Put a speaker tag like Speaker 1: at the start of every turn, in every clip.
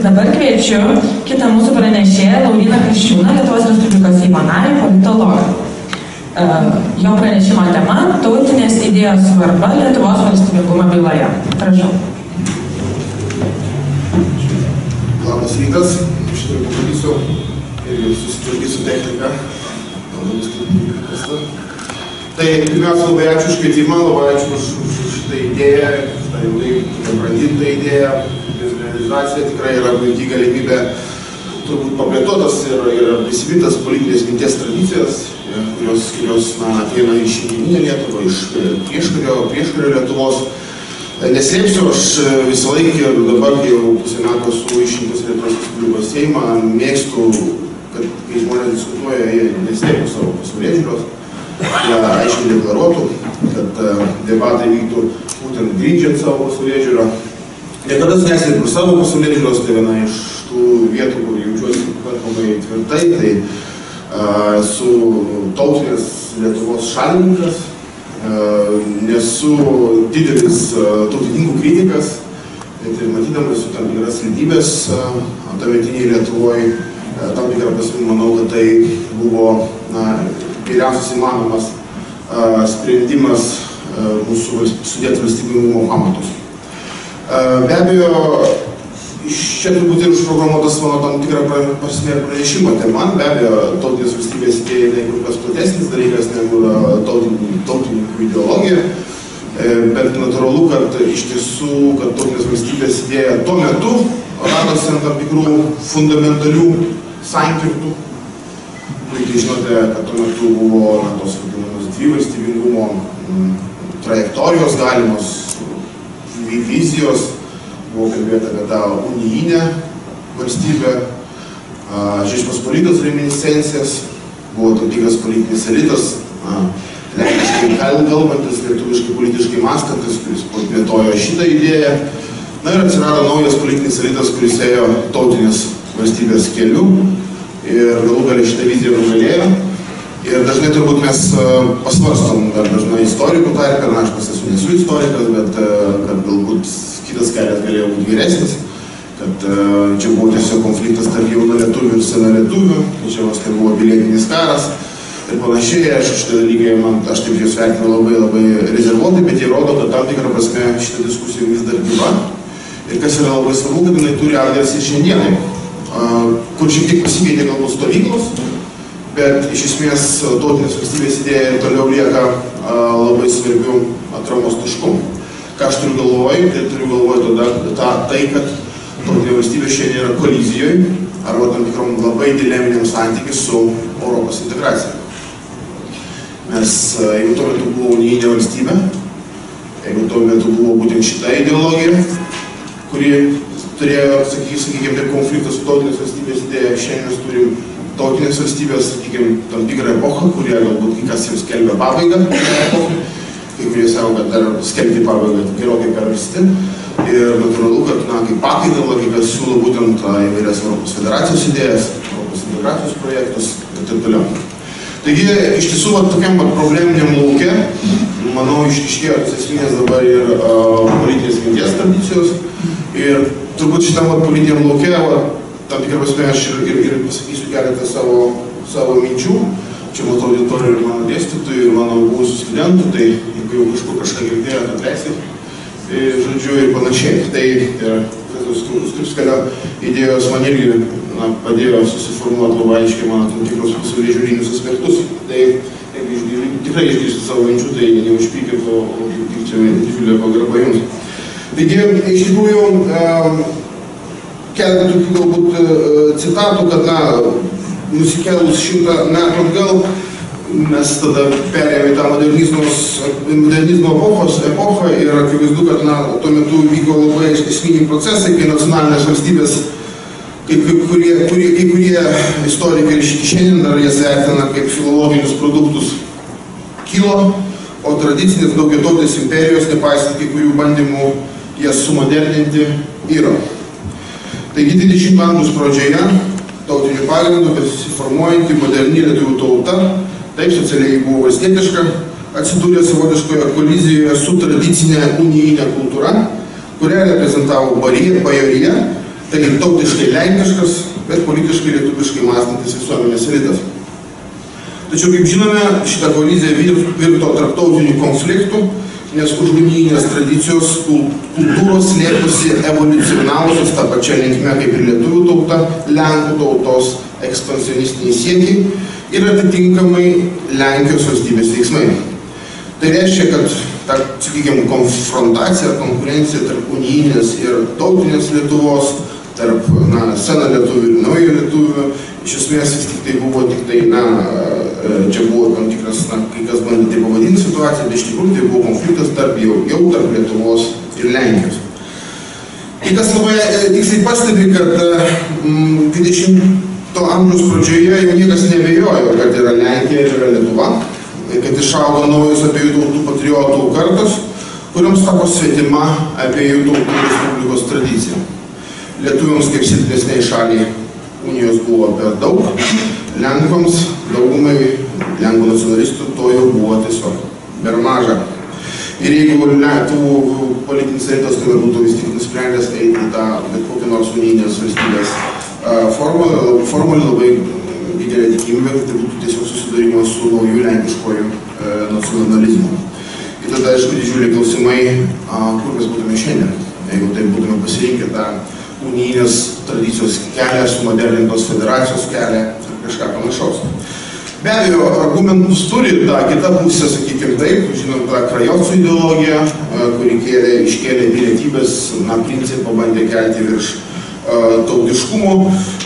Speaker 1: Tai dabar kviečiu kitą mūsų pranešėją, Lauriną Kriščiūną, Lietuvos Respublikos Seimo narį, politologą. Uh, jo pranešimo tema - tautinės idėjos svarba Lietuvos valstybingumo byloje. Prašau.
Speaker 2: Labas rytas, aš turiu pabandysiu ir susitvarkysiu techniką. Tai pirmiausia, labai ačiū už kvietimą, labai ačiū už, už, šitą idėją, už tą ilgai brandintą idėją. Realizacija tikrai yra puikiai galimybė turbūt paplėtotas ir, ir prisimintas politinės minties tradicijas, kurios, kurios na, ateina iš šiandieninę Lietuvą, iš prieškario, prieškario Lietuvos. Neslėpsiu, aš visą laiką ir dabar, kai jau pusę metų esu išrinktas Lietuvos Respublikos Seimą, mėgstu, kad kai žmonės diskutuoja, jie neslėpia savo pasaulėžiūros, jie aiškiai deklaruotų, kad debatai vyktų būtent grindžiant savo pasaulėžiūrą. Niekada neslėpiu savo pasaulėžiūros, tai viena iš tų vietų, kur jaučiuosi pakankamai tvirtai, tai uh, esu tautinės Lietuvos šalininkas, nesu didelis tautininkų kritikas, bet ir matydamas su tam tikras lydybės tuometiniai Lietuvoje, tam tikrą prasme manau, kad tai buvo na, geriausias įmanomas sprendimas mūsų sudėti valstybingumo pamatus. Be abejo, čia turbūt ir užprogramuotas mano tam tikrą prasme pranešimo tema. Be abejo, tautinės valstybės idėja yra kur kas platesnis dalykas negu tautininkų ideologija. Bet natūralu, kad iš tiesų, kad tautinės valstybės idėja tuo metu radosi ant tam tikrų fundamentalių sankirtų. Puikiai žinote, kad tuo metu buvo na, tos vadinamos dvi valstybingumo trajektorijos galimos, vizijos, buvo kalbėta apie tą unijinę valstybę, Žešpospolitos reminiscencijas, buvo tam tikras politinis elitas, lenkiškai kalbantis, lietuviškai politiškai mąstantis, kuris plėtojo šitą idėją. Na ir atsirado naujas politinis elitas, kuris ėjo tautinės valstybės keliu ir galų galę šitą viziją nugalėjo. Ir dažnai turbūt mes pasvarstom, dar dažnai istorikų tarpe, na aš pas esu nesu istorikas, bet kad galbūt kitas kelias galėjo būti geresnis, kad uh, čia buvo tiesiog konfliktas tarp jaunų lietuvių ir senų lietuvių, čia vos tai buvo bilietinis karas ir panašiai, aš šitą dalyką, man, aš taip juos vertinu labai labai rezervuotai, bet jie rodo, kad tam tikrą prasme šitą diskusiją vis dar gyva. Ir kas yra labai svarbu, kad jinai turi atgarsį šiandienai, kur šiek tiek pasikeitė galbūt stovyklos, bet iš esmės tautinės valstybės idėja ir toliau lieka uh, labai svarbių atramos taškų. Ką aš turiu galvoj, tai turiu galvoj tada ta, tai, kad tautinė valstybė šiandien yra kolizijoje arba tam tikrom labai dileminiam santykiui su Europos integracija. Mes, jeigu tuo metu buvo unijinė valstybė, jeigu tuo metu buvo būtent šita ideologija, kuri turėjo, sakykime, konfliktą su tautinės valstybės idėja, šiandien mes turim tautinės valstybės, sakykime, tam tikrą epochą, kurie galbūt kai kas jau skelbia pabaigą kai kurie sako, kad dar skelbti pabaigą gerokai per anksti. Ir natūralu, kad, na, kaip pakaitalo, kai kas siūlo būtent įvairias Europos federacijos idėjas, Europos integracijos projektus ir taip toliau. Taigi, iš tiesų, va, tokiam va, probleminiam laukia, manau, išriškėjo esminės dabar ir uh, politinės minties tradicijos. Ir turbūt šitam va, politiniam laukia, va, tam tikrą prasme, aš ir, ir, ir pasakysiu keletą savo, savo minčių. Čia matau auditoriją ir mano dėstytojų, ir mano buvusių studentų, tai jeigu jau kažkur kažką girdėjote, atleiskit. Tai, žodžiu, ir panašiai. Tai Strupskalio idėjos man irgi na, padėjo susiformuoti labai aiškiai mano tam tikrus pasaulyje žiūrinius aspektus. Tai jeigu išgir, tikrai išgirsti savo minčių, tai neužpykit, o tik čia didžiulė pagarba jums. Taigi, iš tikrųjų, keletą tokių galbūt citatų, kad, na, nusikėlus šimtą metų atgal, mes tada perėjome į tą modernizmo epochos epochą ir akivaizdu, kad na, tuo metu vyko labai esminiai procesai, kai nacionalinės valstybės, kai, kai, kurie, kurie, kai kurie istorikai ir šiandien dar jas vertina kaip filologinius produktus, kilo, o tradicinės daugiatautės imperijos, nepaisant kai kurių bandymų jas sumoderninti, yra. Taigi 20 amžiaus pradžioje tautiniu pagrindu besiformuojanti moderni lietuvių tauta, taip socialiai buvo valstietiška, atsidūrė savotiškoje kolizijoje su tradicinė unijinė kultūra, kurią reprezentavo bajorija Tai tautiškai lenkiškas, bet politiškai lietuviškai mąstantis visuomenės elitas. Tačiau, kaip žinome, šitą koaliciją virto tarptautinių konfliktų, nes už unijinės tradicijos kultūros slėpusi evoliucionavusios tą pačią linkmę kaip ir lietuvių tauta, lenkų tautos ekspansionistiniai siekiai ir atitinkamai Lenkijos valstybės veiksmai. Tai reiškia, kad ta, sakykime, konfrontacija, konkurencija tarp unijinės ir tautinės Lietuvos, tarp na, sena lietuvių ir naujo lietuvių, iš esmės vis tik tai buvo tik tai, na, čia buvo tam tikras, na, kai kas bandė tai pavadinti situaciją, bet iš tikrųjų tai buvo konfliktas tarp jau, jau tarp Lietuvos ir Lenkijos. Kai kas labai tiksliai pastebi, kad mm, 20 amžiaus pradžioje jau niekas nebejojo, kad yra Lenkija ir yra Lietuva, kad išaugo naujus abiejų tautų patriotų kartos, kuriams tapo svetima abiejų tautų respublikos tradicija. Lietuviams kaip silpnesniai šaliai unijos buvo per daug, Lenkams daugumai Lenkų nacionalistų to jau buvo tiesiog per maža. Ir jeigu Lenkų politinis elitas tuomet būtų vis tik nusprendęs eiti tą bet kokią nors unijinės valstybės formulę labai didelė tikimybė, kad tai būtų tiesiog susidarimas su naujų lenkiškojų e, nacionalizmu. Ir tada, aišku, didžiuliai klausimai, a, kur mes būtume šiandien, jeigu tai būtume pasirinkę tą unijinės tradicijos kelią, sumodernintos federacijos kelią ar kažką panašaus. Be abejo, argumentus turi tą kitą pusę, sakykime taip, žinom tą krajovcų ideologiją, kuri kėlė, iškėlė pilietybės, na, principą bandė kelti virš uh, tautiškumo,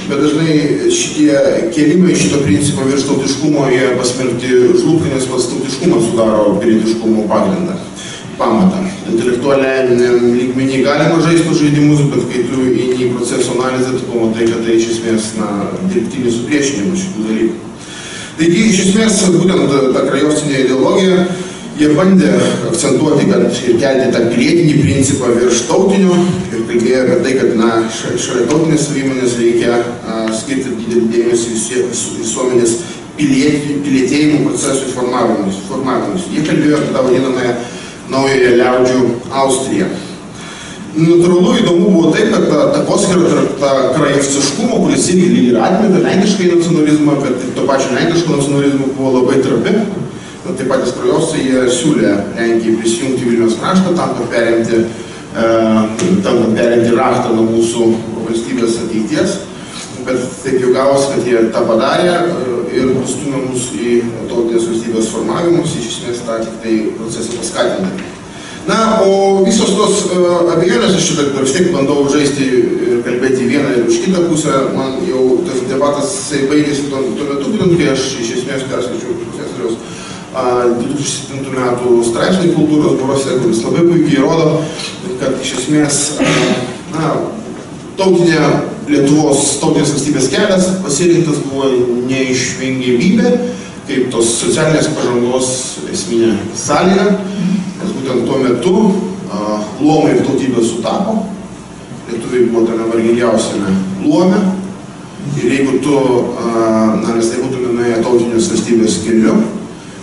Speaker 2: bet dažnai šitie kėlimai šito principo virš tautiškumo jie pasmerkti žlugti, nes pats tautiškumas sudaro pilietiškumo pagrindą pamatą. Intelektualiam lygmenį galima žaisti žaidimus, bet kai tu proceso analizę, tu pamatai, kad tai iš esmės na, dirbtinis supriešinimas šitų dalykų. Taigi, iš esmės, būtent ta krajovcinė ideologija, jie bandė akcentuoti, kad ir kelti tą pilietinį principą virš tautinio ir kalbėjo apie tai, kad na, šalia tautinės savimonės reikia a, skirti didelį dėmesį visuomenės pilietėjimų procesų formavimus. Jie kalbėjo apie tą vadinamąją naująją liaudžių Austriją. Natūralu įdomu buvo tai, kad ta takoskira tarp ta krajevciškumo, kuris irgi lyg ir atmeta lenkiškai nacionalizmą, bet to pačio lenkiško nacionalizmo buvo labai trapi. Na, taip pat krajovcai jie siūlė Lenkijai prisijungti Vilnius kraštą tam, kad perimti, e, tam, kad perimti raštą nuo mūsų valstybės ateities. Bet taip jau gavosi, kad jie tą padarė e, ir nustumė mus į tautinės valstybės formavimus, iš esmės tą tik tai procesą paskatindami. Na, o visos tos uh, abejonės, aš šitą vis tiek bandau žaisti ir kalbėti vieną ir už kitą pusę, man jau tas debatas baigėsi tuo, tuo metu, būtent kai aš iš esmės perskaičiau profesoriaus uh, 2007 metų straipsnį kultūros barose, kuris labai puikiai rodo, kad iš esmės, uh, na, tautinė Lietuvos tautinės valstybės kelias pasirinktas buvo neišvengiamybė, kaip tos socialinės pažangos esminė sąlyga būtent tuo metu luomai ir tautybės sutapo, lietuviai buvo tame vargingiausiame luome ir jeigu tu, na, mes nebūtume nuėję tautinės valstybės keliu,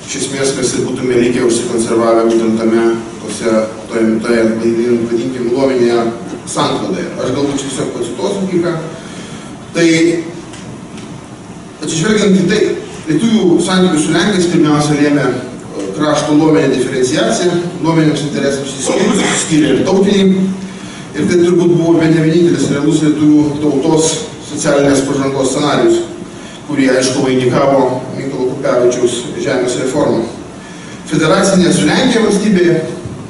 Speaker 2: iš esmės mes ir būtume likę užsikonservavę būtent tame, tose, toje, toje vadinkim, luominėje sanklodoje. Aš galbūt tiesiog pacituosiu kai ką. Tai atsižvelgiant į tai, lietuvių santykių su Lenkais pirmiausia lėmė krašto luomenė diferenciacija, luomenėms interesams išsiskyrė ir tautiniai. Ir tai turbūt buvo bent ne vienintelis realus lietuvių tautos socialinės pažangos scenarius, kurį aišku vainikavo Mykolo Kupevičiaus žemės reforma. Federacinė su Lenkija valstybė,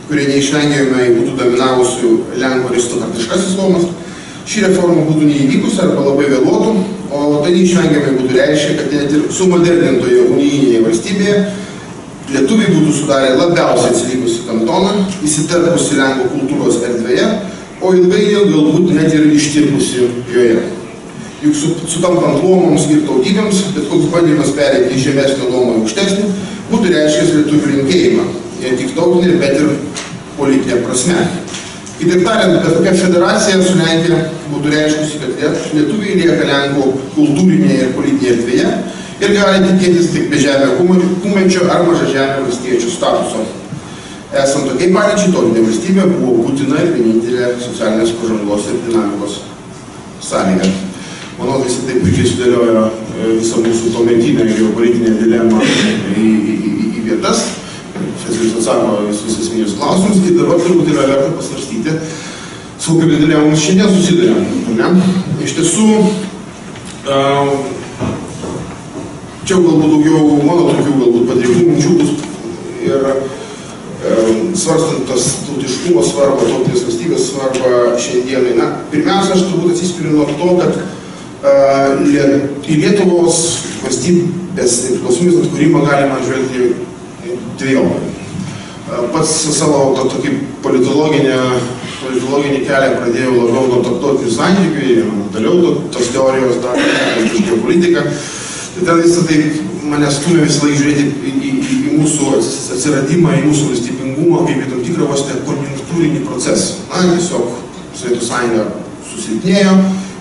Speaker 2: kurie neišvengiamai būtų dominavusių Lenkų aristokratiškasis luomas, ši reforma būtų neįvykusi arba labai vėluotų, o tai neišvengiamai būtų reiškia, kad net ir sumodernintoje unijinėje valstybėje lietuviai būtų sudarę labiausiai atsilikusi kantoną, įsiterpusi Lenkų kultūros erdvėje, o ilgainiui galbūt net ir ištirpusi joje. Juk su, sutampant luomoms ir tautybėms, bet koks bandymas perėti iš žemesnio luomo į aukštesnį, būtų reiškęs lietuvių linkėjimą, ne tik tautinė, bet ir politinė prasme. Kitaip tariant, bet kokia federacija su Lenkija būtų reiškusi, kad lietuviai lieka Lenkų kultūrinėje ir politinėje erdvėje, ir gali tikėtis tik be žemė kumenčio ar maža žemė valstiečių statuso. Esant tokiai padėčiai, tautinė valstybė buvo būtina ir vienintelė socialinės pažangos ir dinamikos sąlyga. Manau, jis taip puikiai sudėliojo e, visą mūsų tuometinę geopolitinę dilemą į, į, į, į vietas. Fezilius atsako visus esminius klausimus, tai dabar turbūt yra verta pasvarstyti, su kokiamis dilemomis šiandien susidurėm. Iš tiesų, uh, čia galbūt daugiau mano tokių galbūt patirčių minčių bus ir um, svarstant tas tautiškumo svarbą, tautinės valstybės svarbą šiandienai. Na, pirmiausia, aš turbūt atsispiriu nuo to, kad uh, į Lietuvos valstybės nepriklausomybės atkūrimą galima žvelgti dviejopai. Uh, pats savo to, tokį politologinį, politologinį kelią pradėjau labiau nuo tarptautinių santykių, toliau tos teorijos dar, geopolitika. Tai ten visą tai mane stumia visą laiką žiūrėti į, į, į mūsų atsiradimą, į mūsų valstybingumą, kaip į tam tikrą vos ne konjunktūrinį procesą. Na, tiesiog Sovietų sąjunga susilpnėjo,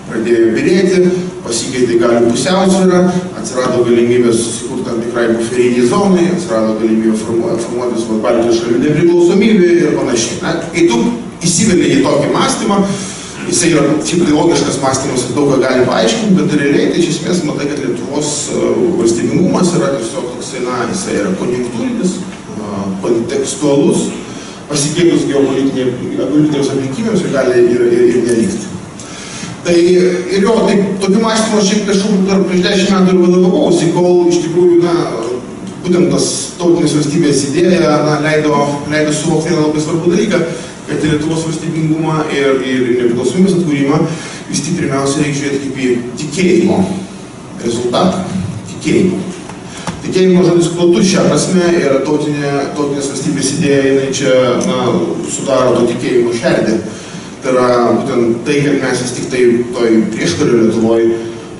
Speaker 2: pradėjo birėti, pasikeitė galių pusiausvyrą, atsirado galimybė susikurti tam tikrai buferiniai zonai, atsirado galimybė formuoti, formuotis Baltijos šalių nepriklausomybė ir panašiai. Na, kai tu įsiveli į tokį mąstymą, jisai yra šiaip tai logiškas mąstymas ir daug ką gali paaiškinti, bet realiai tai iš esmės matai, kad Lietuvos e, valstybingumas yra tiesiog toksai, na, jisai yra konjunktūrinis, kontekstualus, pasikeitus geopolitinėms aplinkybėms ir gali ir, ir, ir nelikti. Tai ir jo, tai tokiu mąstymu aš šiaip kažkur dar prieš dešimt metų ir vadovausi, kol iš tikrųjų, na, būtent tas tautinės valstybės idėja, na, leido, leido suvokti vieną labai svarbų dalyką, kad Lietuvos valstybingumą ir, ir nepriklausomybės atkūrimą vis tik pirmiausia reikia žiūrėti kaip į tikėjimo rezultatą. Tikėjimo. Tikėjimo žodis platus šią prasme ir tautinė, tautinės valstybės idėja, jinai čia na, sudaro to tikėjimo šerdį. Tai yra būtent tai, kad mes vis tik tai toj prieškario Lietuvoje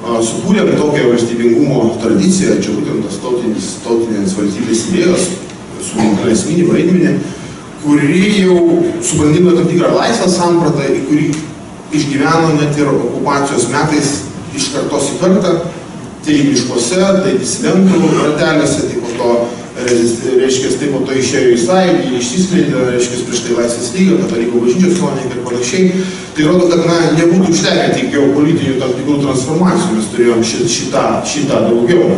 Speaker 2: sukūrėm tokią valstybingumo tradiciją, čia būtent tas tautinis, tautinės valstybės idėjos, su esminį vaidmenį, kuri jau subrandino tam tikrą laisvą sampratą, į kurį išgyveno net ir okupacijos metais iš kartos į kartą, tai miškuose, tai disidentų ratelėse, tai po to, reiškia, tai po to išėjo į sąjungį, išsiskleidė, reiškia, prieš tai laisvės lygą, katalikų bažnyčios kronika ir panašiai. Tai rodo, kad na, nebūtų užtekę tik geopolitinių tam tikrų transformacijų, mes turėjom šitą, šitą daugiau.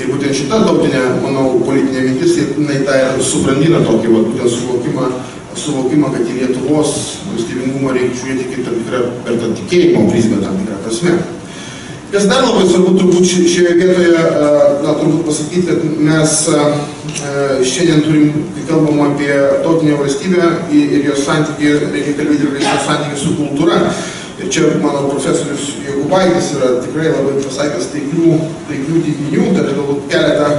Speaker 2: Ir būtent šita tautinė, manau, politinė mintis, jinai tą ir subrandina tokį, va, būtent suvokimą, suvokimą, kad į Lietuvos valstybingumą reikia žiūrėti kaip tam tikrą, per tą tikėjimo prizmę tam tikrą prasme. Kas dar labai svarbu turbūt šioje vietoje, na, turbūt pasakyti, kad mes šiandien turim, kai kalbam apie tautinę valstybę ir jos santykį, reikia kalbėti ir jos santykį su kultūra. Ir čia mano profesorius Jokubaitis yra tikrai labai pasakęs taiklių, taiklių teiginių, dar galbūt keletą,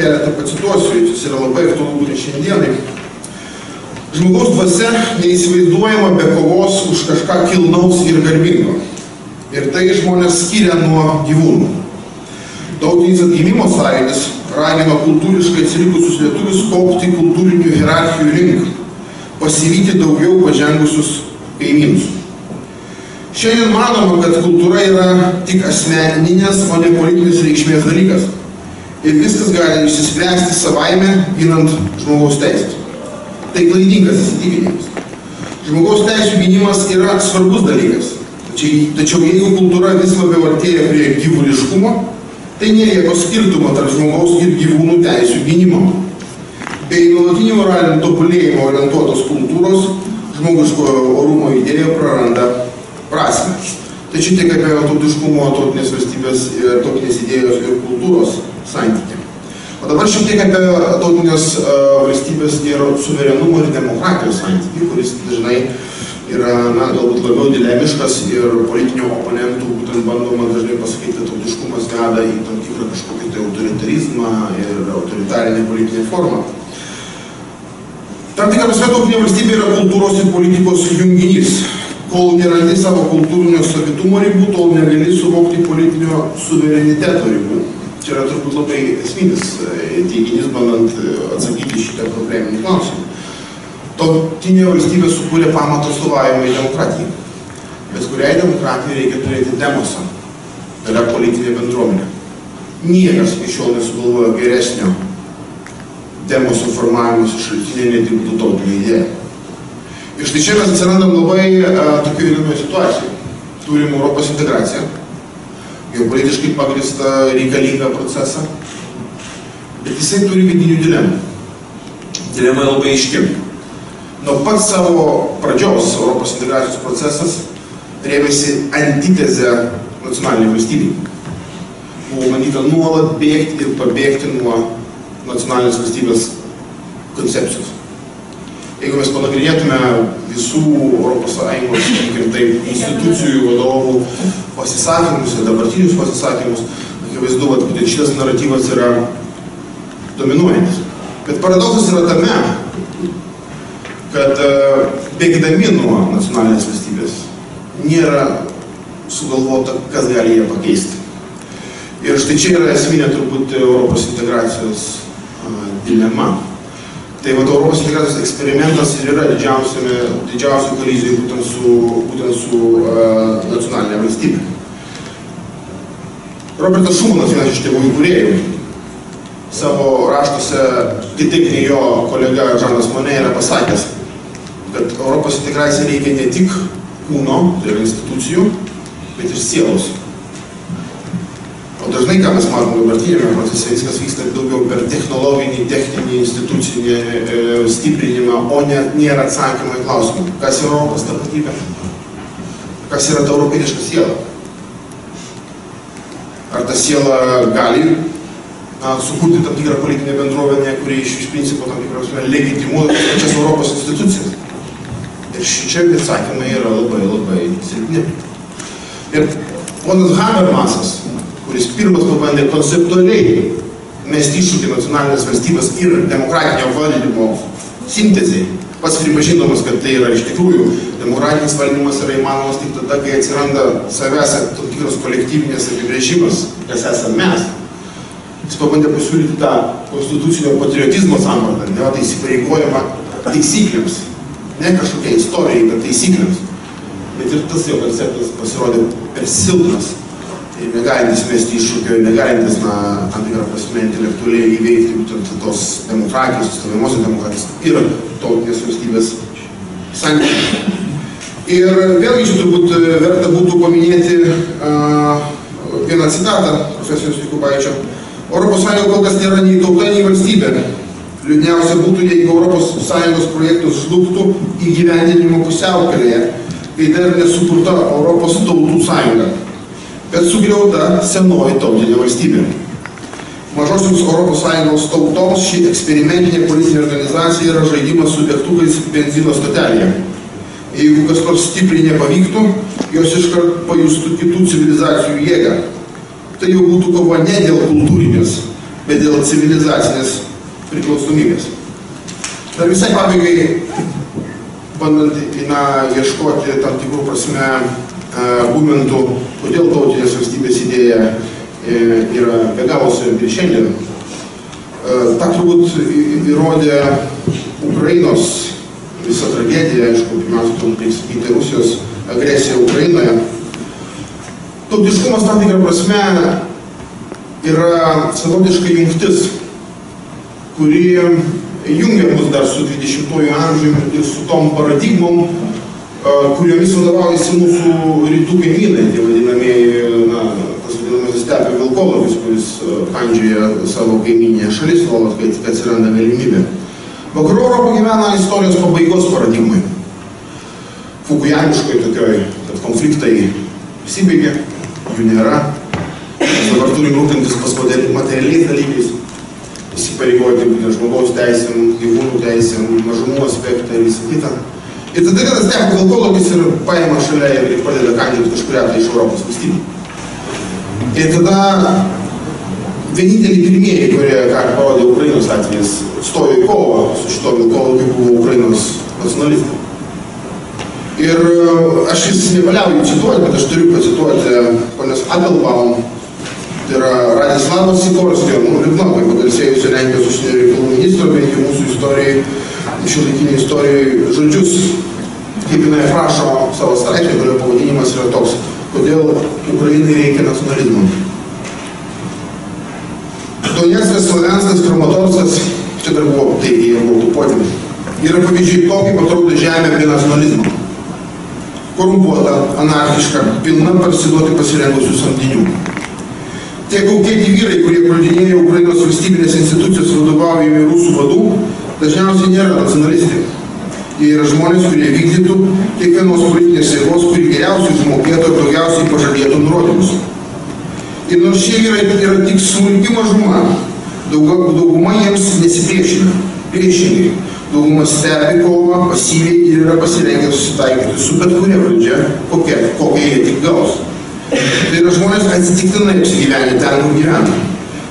Speaker 2: keletą pacituosiu, jis yra labai aktualu būtent šiandienai. Žmogaus dvasia neįsivaizduojama be kovos už kažką kilnaus ir garbingo. Ir tai žmonės skiria nuo gyvūnų. Tautinis atgimimo sąjūdis ragino kultūriškai atsilikusius lietuvius kopti kultūrinių hierarchijų link, pasivyti daugiau pažengusius kaimynus. Šiandien manoma, kad kultūra yra tik asmeninės, o ne politinės reikšmės dalykas. Ir viskas gali išsispręsti savaime, ginant žmogaus teisės. Tai klaidingas įsitikinimas. Žmogaus teisų gynimas yra svarbus dalykas. Tačiau, tačiau jeigu kultūra vis labiau artėja prie gyvuliškumo, tai nelieka skirtumo tarp žmogaus ir gyvūnų teisų gynimo. Bei nuolatinio moralinio tobulėjimo orientuotos kultūros žmogiškojo orumo idėja praranda prasme. Čia tiek apie tautiškumo, tautinės valstybės ir tautinės idėjos ir kultūros santykį. O dabar šiek tiek apie tautinės uh, valstybės ir suverenumo ir demokratijos santykį, kuris dažnai yra, na, galbūt labiau dilemiškas ir politinių oponentų būtent bandoma dažnai pasakyti, tautiškumas veda į tam tikrą kažkokį tai autoritarizmą ir autoritarinę politinę formą. Tam tikrą prasme tautinė valstybė yra kultūros ir politikos junginys kol nerandi savo kultūrinio savitumo ribų, tol negali suvokti politinio suvereniteto ribų. Čia yra turbūt labai esminis e, teiginys, bandant e, atsakyti šitą probleminį klausimą. Tautinė valstybė sukūrė pamatą stovavimą į demokratiją. Bet kuriai demokratijai reikia turėti demosą. Tai yra politinė bendruomenė. Niekas iki šiol nesugalvojo geresnio demoso formavimus šaltinė nedirbtų tautinė idėja. Ir štai čia mes atsirandam labai uh, tokioje įdomioje situacijoje. turim Europos integraciją, geopolitiškai pagristą reikalingą procesą, bet jisai turi vidinių dilemų. Dilema labai iški. Nuo pat savo pradžios Europos integracijos procesas rėmėsi antitezę nacionaliniai valstybei. Buvo manyta nuolat bėgti ir pabėgti nuo nacionalinės valstybės koncepcijos. Jeigu mes panagrinėtume visų ES, taip, institucijų vadovų pasisakymus ir dabartinius pasisakymus, akivaizdu, kad būtent šitas naratyvas yra dominuojantis. Bet paradoksas yra tame, kad e, bėgdami nuo nacionalinės valstybės nėra sugalvota, kas gali ją pakeisti. Ir štai čia yra esminė turbūt Europos integracijos dilema. Tai va, Europos integracijos eksperimentas ir yra didžiausių kolizijų būtent su, būtent su uh, nacionalinė valstybė. Robertas Šumanas, vienas iš tėvų įkūrėjų, savo raštuose, kitaip nei jo kolega Žanas Monė yra pasakęs, kad Europos integracija reikia ne tik kūno, tai yra institucijų, bet ir sielos. O dažnai, ką mes matome dabartinėme procese, viskas vyksta daugiau per technologinį, techninį, institucinį e, stiprinimą, o ne, nėra atsakymą į klausimą, kas yra Europos tapatybė, kas yra ta europietiška siela. Ar ta siela gali na, sukurti tam tikrą politinę bendruomenę, kuri iš, iš principo tam tikros legitimuoja pačias Europos institucijas. Ir šičia atsakymai yra labai labai silpni. Ir ponas Habermasas kuris pirmas pabandė konceptualiai mesti iššūkį nacionalinės valstybės ir demokratinio valdymo sintezai, pats pripažindamas, kad tai yra iš tikrųjų demokratinis valdymas yra įmanomas tik tada, kai atsiranda savęs tam tikras kolektyvinės apibrėžimas, kas esame mes. Jis pabandė pasiūlyti tą konstitucinio patriotizmo sampratą, ne tai įsipareigojimą taisyklėms, ne kažkokia istorijai, bet taisyklėms. Bet ir tas jo konceptas pasirodė per silpnas ir negalintis mesti iššūkio, negalintis, na, tam tikrą prasme, intelektualiai įveikti būtent tos demokratijos, stovimosios demokratijos ir tautinės valstybės santykių. Ir vėlgi čia turbūt verta būtų paminėti uh, vieną citatą profesorius Jukubaičio. Europos Sąjunga kol kas nėra nei tauta, nei valstybė. Liūdniausia būtų, jeigu Sąjungos projektus žlugtų įgyvendinimo pusiaukelėje, kai dar nesukurta Europos tautų sąjunga bet sugriauta senoji tautinė valstybė. Europos Sąjungos tautoms ši eksperimentinė politinė organizacija yra žaidimas su degtukais benzino stotelėje. Jeigu kas nors stipriai nepavyktų, jos iškart pajustų kitų civilizacijų jėgą. Tai jau būtų kova ne dėl kultūrinės, bet dėl civilizacinės priklausomybės. Dar visai pabaigai, bandant na, ieškoti tam tikrų prasme argumentų, kodėl tautinės valstybės idėja e, yra be galo svarbi šiandien. Ta turbūt įrodė Ukrainos visa tragedija, aišku, pirmiausia, turbūt reikia sakyti Rusijos agresija Ukrainoje. Tautiškumas tam tikrą prasme yra savotiška jungtis, kuri jungia mus dar su 20-ojo amžiumi ir su tom paradigmom, kuriomis vadovaujasi mūsų rytų kaimynai, tie vadinamieji, na, tas vadinamasis stepė vilkologis, kuris kandžioja savo kaiminėje šalis nuolat, kai tik atsiranda galimybė. Vakarų Europą gyvena istorijos pabaigos paradigmai. Fukujamiškoj tokioj, kad konfliktai įsibaigė, jų nėra. Mes dabar turim rūpintis pas materialiais dalykais, įsipareigoti būtent žmogaus teisėm, gyvūnų teisėm, mažumų aspektą ir visą kitą. Ir tada vienas stepo vilkologis ir paima šalia ir, ir pradeda kandžioti kažkurią tai iš Europos valstybių. Ir tada vieninteliai pirmieji, kurie, ką parodė Ukrainos atvejais, stojo į kovą su šito vilkologiu, buvo Ukrainos nacionalistai. Ir aš vis nepaliauju cituoti, bet aš turiu pacituoti ponios Appelbaum, tai yra Radislavos Sikorskio, nu, liūdna, kaip pagarsėjusio Lenkijos užsienio reikalų ministro, bent jau mūsų istorijai, šiuolaikiniai istorijai žodžius, kaip jinai aprašo savo straipsnį, kurio pavadinimas yra toks, kodėl Ukrainai reikia nacionalizmo. Donetskas, Slovenskas, Kramatovskas, čia dar buvo, taigi jie buvo okupuoti. Yra pavyzdžiai to, kaip atrodo žemė be nacionalizmo. korumpuota, anarchiška, pilna parsiduoti pasirengusių samdinių. Tie gaukėti vyrai, kurie puldinėja Ukrainos valstybinės institucijos vadovaujami rusų vadų, dažniausiai nėra nacionalistai. Jie yra žmonės, kurie vykdytų kiekvienos politinės jėgos, kuri geriausiai užmokėtų ir daugiausiai pažadėtų nurodymus. Ir nors šie vyrai yra tik smulki mažuma, daug- dauguma jiems nesipriešina. Priešingai, dauguma stebi kovą pasyviai ir yra pasirengę susitaikyti su bet kuria valdžia, kokia, kokią jie tik gaus. Tai yra žmonės atsitiktinai apsigyvenę ten, kur gyvena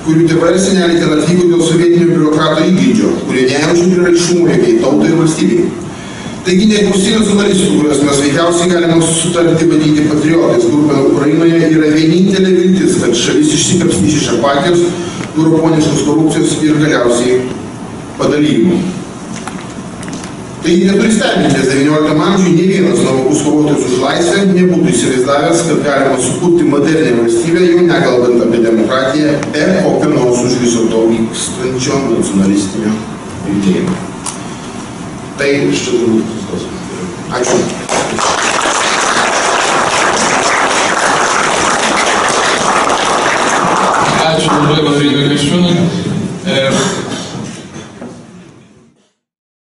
Speaker 2: kurių tėvai ir seneliai ten atvyko dėl sovietinių biurokratų įgydžio, kurie nejaučia prieraišumo jokiai tautai ir valstybei. Taigi neklausy nacionalistų, kuriuos mes veikiausiai galime sutarti vadinti patriotais, grupė Ukrainoje yra vienintelė viltis, kad šalis išsikapstys iš apatijos, europoniškos korupcijos ir galiausiai padalymo. Tai nes XIX amžiuje ne vienas nuovokus kovotojas už laisvę nebūtų įsivaizdavęs, kad galima sukurti modernę valstybę, jau nekalbant apie demokratiją, be kokio nors už viso to vykstančio nacionalistinio judėjimo. Tai iš turbūt sustos. Ačiū.
Speaker 3: Ačiū labai Laurynui Kriščiūnui.